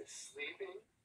Is sleeping?